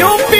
You